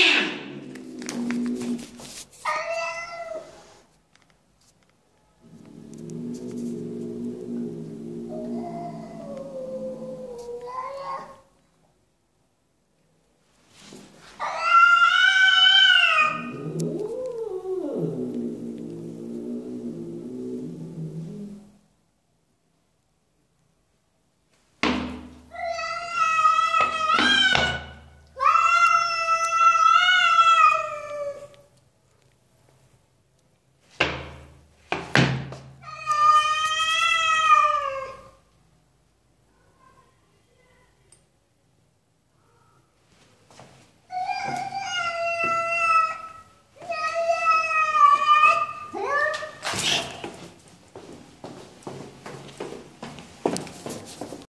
man